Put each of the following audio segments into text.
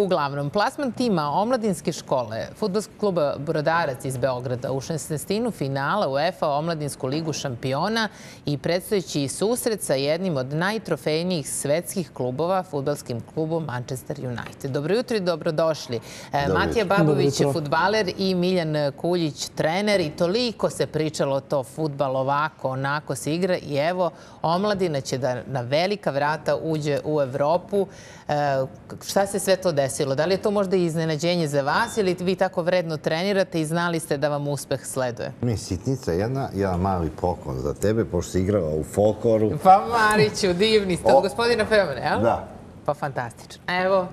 uglavnom, plasman tima omladinske škole futbolskog kluba Brodarac iz Beograda u 16. finala UEFA omladinsku ligu šampiona i predstojeći susret sa jednim od najtrofejnijih svetskih klubova, futbolskim klubom Manchester United. Dobro jutro i dobrodošli. E, Matija Babović je futbaler i Miljan Kuljić trener i toliko se pričalo to futbal ovako, onako se igra i evo, omladina će da na velika vrata uđe u Evropu. E, šta se sve to desilo? Da li je to možda iznenađenje za vas ili vi tako vredno trenirate i znali ste da vam uspeh sleduje? Mi sitnica jedna, jedan mali poklon za tebe, pošto si igrala u folkloru. Pa Mariću, divni ste od gospodina Femane, jel? Da. Pa fantastično. Evo,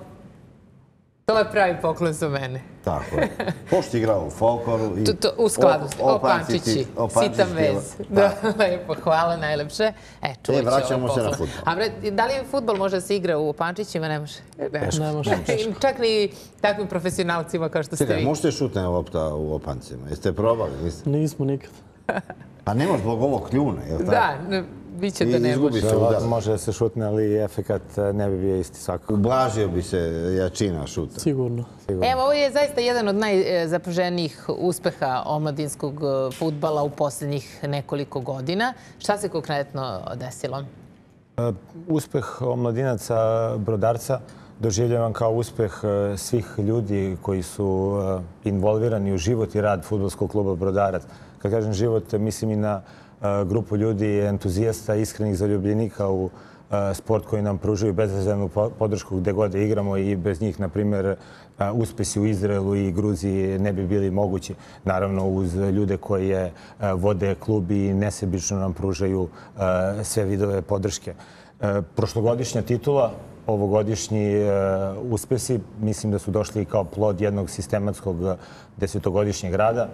to je pravi poklon za mene. Tako je. Pošto si igrala u folkloru. U skladu ste. Opančići. Sitam vez. Da, lepo. Hvala najlepše. E, čuvat ću Vraćamo se na futbol. A da li futbol može da se igra u Opančićima? Ne može. Ne može. Čak ni takvim profesionalcima kao što ste vi. Možete šutne lopta u Opancima? Jeste probali? Nismo nikad. Pa nemaš zbog ovog kljuna, je li tako? Da, Biće da ne može. Može da se šutne, ali efekat ne bi bio isti svakako. Ublažio bi se jačina šuta. Sigurno. Evo, ovo je zaista jedan od najzapoženijih uspeha omladinskog e, futbala u posljednjih nekoliko godina. Šta se konkretno desilo? E, uspeh omladinaca Brodarca doživljavam kao uspeh e, svih ljudi koji su involvirani u život i rad futbolskog kluba Brodarac. Kad kažem život, mislim i na Eh, grupu ljudi entuzijasta, iskrenih zaljubljenika u eh, sport koji nam pružaju bezrezervnu podršku gde god da igramo i bez njih, na primjer, eh, uspesi u Izraelu i Gruziji ne bi bili mogući. Naravno, uz ljude koje vode klub i nesebično nam pružaju sve vidove podrške. Prošlogodišnja titula, ovogodišnji uspesi, mislim da su došli kao plod jednog sistematskog desetogodišnjeg rada.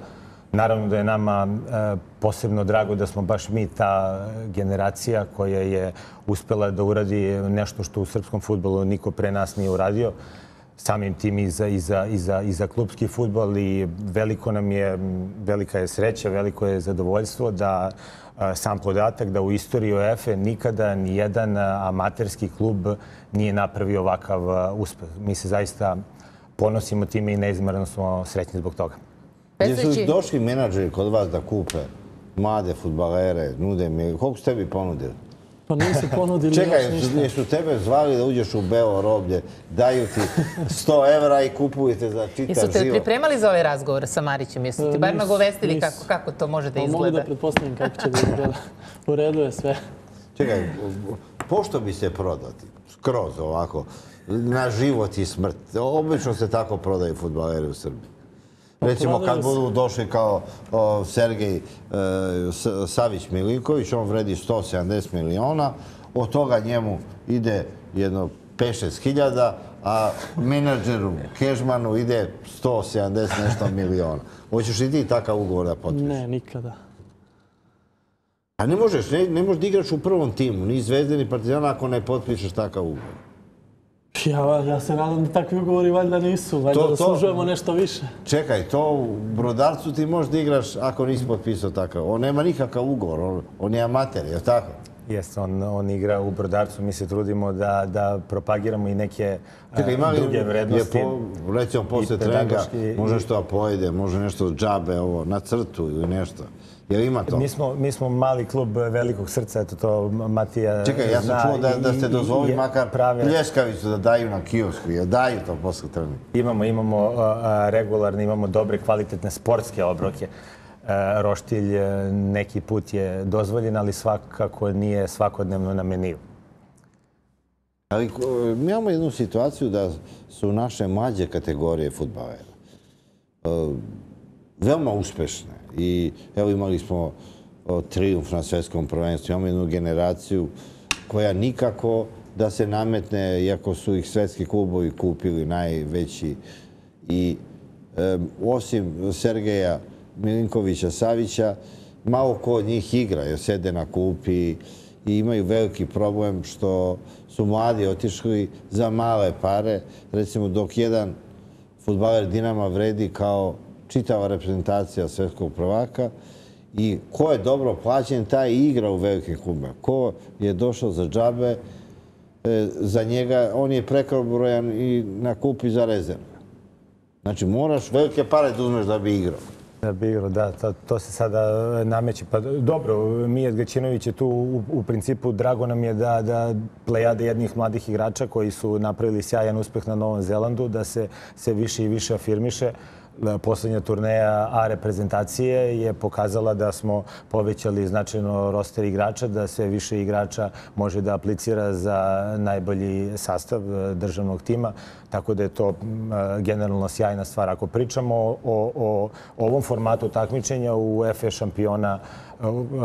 Naravno da je nama e, posebno drago da smo baš mi ta generacija koja je uspela da uradi nešto što u srpskom futbolu niko pre nas nije uradio. Samim tim i za, i za, i za, i za klubski futbol i veliko nam je, velika je sreća, veliko je zadovoljstvo da e, sam podatak da u istoriji UEFA nikada ni jedan amaterski klub nije napravio ovakav e, uspeh. Mi se zaista ponosimo time i neizmjerno smo srećni zbog toga. Jesu došli menadžeri kod vas da kupe mlade futbalere, nude mi, koliko ste bi ponudili? Pa nisu ponudili Čekaj, jesu tebe zvali da uđeš u Belo roblje, daju ti 100 evra i kupujete za čitav život? Jesu te pripremali za ovaj razgovor sa Marićem? Jesu ti bar nagovestili kako to može da izgleda? Pa mogu da pretpostavim kako će da izgleda. U redu je sve. Čekaj, pošto bi se prodati? Skroz ovako, na život i smrt. Obično se tako prodaju futbaleri u Srbiji. Recimo, kad budu došli kao Sergej e, Savić Milinković, on vredi 170 miliona, od toga njemu ide jedno 5-6 hiljada, a menadžeru Kežmanu ide 170 nešto miliona. Hoćeš i ti takav ugovor da potpiš? Ne, nikada. A ne možeš, ne možeš da igraš u prvom timu, ni Zvezde, ni Partizana, ako ne potpišeš takav ugovor. Ja, ja se nadam da takvi ugovori valjda nisu, valjda to, zaslužujemo nešto više. Čekaj, to u Brodarcu ti možeš da igraš ako nisi potpisao takav. On nema nikakav ugovor, on, on je amater, je tako? Jeste, on, on igra u Brodarcu, mi se trudimo da, da propagiramo i neke Čekaj, ima druge vrednosti. Je po, recimo, posle treninga može što da pojede, može nešto džabe ovo, na crtu ili nešto. Jel ima to? Mi smo, mi smo mali klub velikog srca, eto to Matija Čekaj, ja sam čuo da, da ste dozvoli makar prave... pljeskavicu da daju na kiosku. Jel daju to posle treninga? Imamo, imamo regularne, imamo dobre, kvalitetne sportske obroke. Roštilj neki put je dozvoljen, ali svakako nije svakodnevno na meniju. Ali mi imamo jednu situaciju da su naše mlađe kategorije futbalera veoma uspešne. I evo imali smo triumf na svetskom prvenstvu. Imamo jednu generaciju koja nikako da se nametne, iako su ih svetski klubovi kupili najveći. I osim Sergeja Milinkovića Savića, malo ko od njih igra, jer sede na kupi i imaju veliki problem što su mladi otišli za male pare. Recimo, dok jedan futbaler Dinama vredi kao čitava reprezentacija svjetskog prvaka i ko je dobro plaćen, taj igra u velike klube. Ko je došao za džabe, e, za njega, on je prekrobrojan i na kupi za rezerve. Znači, moraš velike pare da uzmeš da bi igrao. Da bi igrao, da, to, to se sada e, nameće. Pa dobro, Mijed Gaćinović je tu u, u principu, drago nam je da, da plejade jednih mladih igrača koji su napravili sjajan uspeh na Novom Zelandu, da se, se više i više afirmiše. Poslednja turneja A reprezentacije je pokazala da smo povećali značajno roster igrača, da sve više igrača može da aplicira za najbolji sastav e, državnog tima. Tako da je to generalno sjajna stvar. Ako pričamo o, o, ovom formatu takmičenja u EFE šampiona,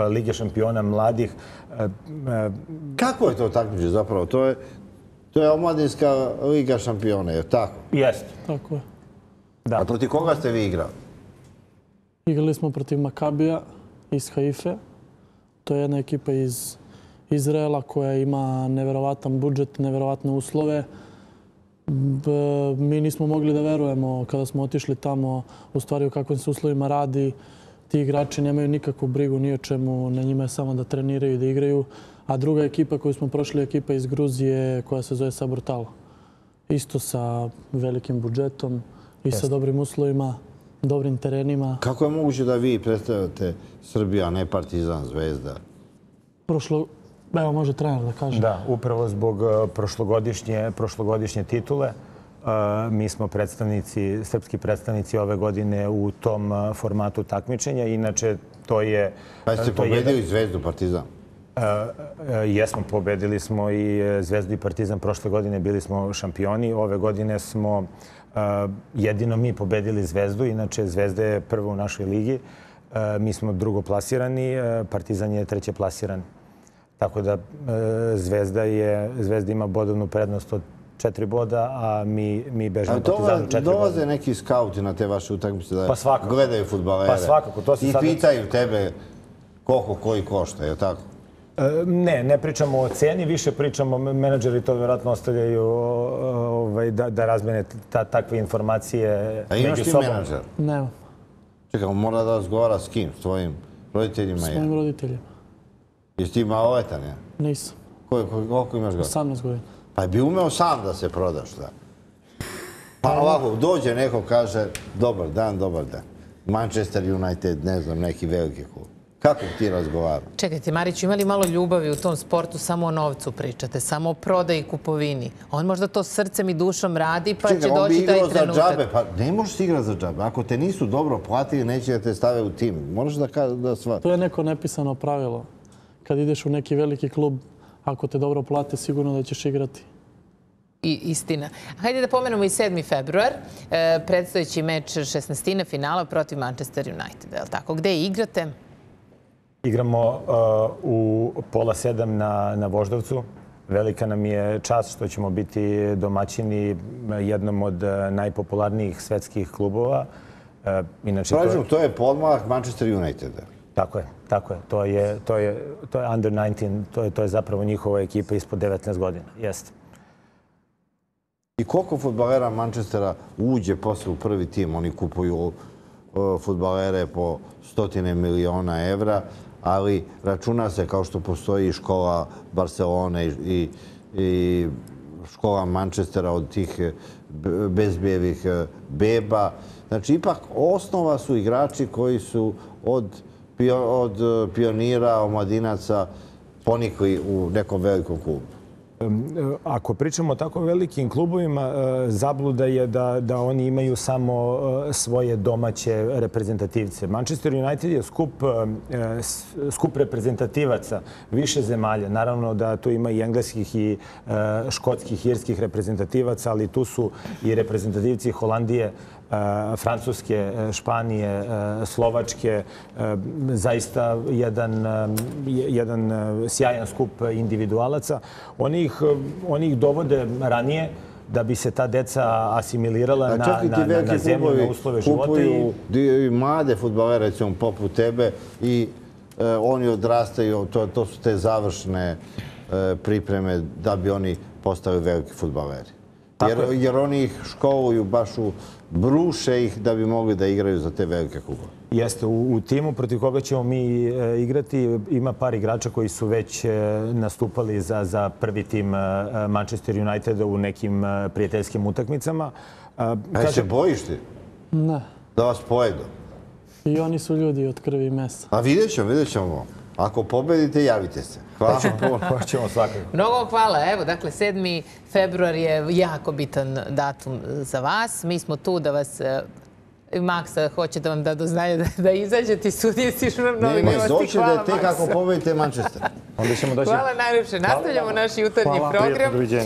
Lige šampiona mladih... E, e, Kako je to takmičenje zapravo? To je, to je omladinska Liga šampiona, je tako? Jeste. Tako je. Da. A protiv koga ste vi igrali? Igrali smo protiv Makabija iz Haife. To je jedna ekipa iz Izraela koja ima neverovatan budžet, neverovatne uslove. Mi nismo mogli da verujemo kada smo otišli tamo u stvari u kakvim se uslovima radi. Ti igrači nemaju nikakvu brigu ni o čemu, na njima je samo da treniraju i da igraju. A druga ekipa koju smo prošli je ekipa iz Gruzije koja se zove Saburtalo. Isto sa velikim budžetom i sa dobrim uslovima, dobrim terenima. Kako je moguće da vi predstavljate Srbija, ne Partizan, Zvezda? Prošlo, evo može trener da kaže. Da, upravo zbog e, prošlogodišnje, prošlogodišnje titule. E, mi smo predstavnici, srpski predstavnici ove godine u tom e, formatu takmičenja. Inače, to je... Pa ste pobedili Zvezdu, Partizan? Jesmo, pobedili smo i Zvezdu i Partizan. Prošle godine bili smo šampioni. Ove godine smo jedino mi pobedili Zvezdu, inače Zvezda je prva u našoj ligi. Mi smo drugo plasirani, Partizan je treće plasiran. Tako da Zvezda, je, Zvezda ima bodovnu prednost od četiri boda, a mi, mi bežemo Partizanu četiri boda. Dolaze neki skauti na te vaše utakmice da pa svakako. gledaju futbalere pa svakako, to se i pitaju tebe koliko koji košta, je tako? E, ne, ne pričamo o ceni, više pričamo, menadžeri to vjerojatno ostavljaju ovaj, da, da razmene ta, takve informacije A imaš ti menadžer? Ne. Čekaj, mora da razgovara s kim? S tvojim roditeljima? S mojim roditeljima. Jesi ti maloletan, ja? Nisam. Koliko, koliko imaš godina? 18 godina. Pa bi umeo sam da se prodaš, da? Pa ovako, dođe neko, kaže, dobar dan, dobar dan. Manchester United, ne znam, neki veliki klub. Kako ti razgovara? Čekajte, Mariću, imali malo ljubavi u tom sportu, samo o novcu pričate, samo o prodaji i kupovini. On možda to srcem i dušom radi, pa će doći taj trenutak. Čekaj, on bi igrao za džabe, pa ne možeš igrati za džabe. Ako te nisu dobro platili, neće da te stave u tim. Moraš da sva... To je neko nepisano pravilo. Kad ideš u neki veliki klub, ako te dobro plate, sigurno da ćeš igrati. I istina. Hajde da pomenemo i 7. februar, e, predstojeći meč 16. finala protiv Manchester United. Je li tako? Gde igrate? Igramo uh, u pola sedam na, na Voždovcu. Velika nam je čast što ćemo biti domaćini jednom od uh, najpopularnijih svetskih klubova. Uh, inače, Pravično, to je podmah Manchester United. Tako je, tako je. To je, to je, to je under 19, to je, to je zapravo njihova ekipa ispod 19 godina. Jeste. I koliko futbalera Manchestera uđe posle u prvi tim? Oni kupuju futbalere po stotine miliona evra ali računa se kao što postoji škola Barcelone i, i škola Manchestera od tih e, bezbijevih e, beba. Znači, ipak osnova su igrači koji su od, od e, pionira, omladinaca ponikli u nekom velikom klubu. E, ako pričamo o tako velikim klubovima, e, zabluda je da, da oni imaju samo e, svoje domaće reprezentativce. Manchester United je skup, skup reprezentativaca više zemalja. Naravno da tu ima i engleskih i škotskih, irskih reprezentativaca, ali tu su i reprezentativci Holandije, Francuske, e, Španije, e, Slovačke. Zaista jedan, jedan sjajan skup individualaca. Oni ih, oni ih dovode ranije da bi se ta deca asimilirala na, na, na, na zemlju, na uslove života. I... i mlade futbalere, recimo, poput tebe, i e, oni odrastaju, to, to su te završne e, pripreme da bi oni postali veliki futbaleri. Jer, jer oni ih školuju baš u bruše ih da bi mogli da igraju za te velike klubove. Jeste, u, u timu protiv koga ćemo mi e, igrati ima par igrača koji su već e, nastupali za, za prvi tim e, Manchester Uniteda u nekim prijateljskim utakmicama. A se bojiš ti Ne. da vas pojedu? I oni su ljudi od krvi i mesa. A vidjet ćemo, vidjet ćemo. Ako pobedite, javite se. Hvala puno. Hoćemo svakako. Mnogo kvala. Evo, dakle, 7. februar je jako bitan datum za vas. Mi smo tu da vas e, Maksa hoće da vam da do znanja da, da izađete iz sudije stižu nam novi Ne, ne, gosti. doći da Hvala, je tek Maksa. ako pobedite Manchester. Onda ćemo doći... Hvala najljepše. Nastavljamo naš jutarnji Hvala. program. Doviđenja.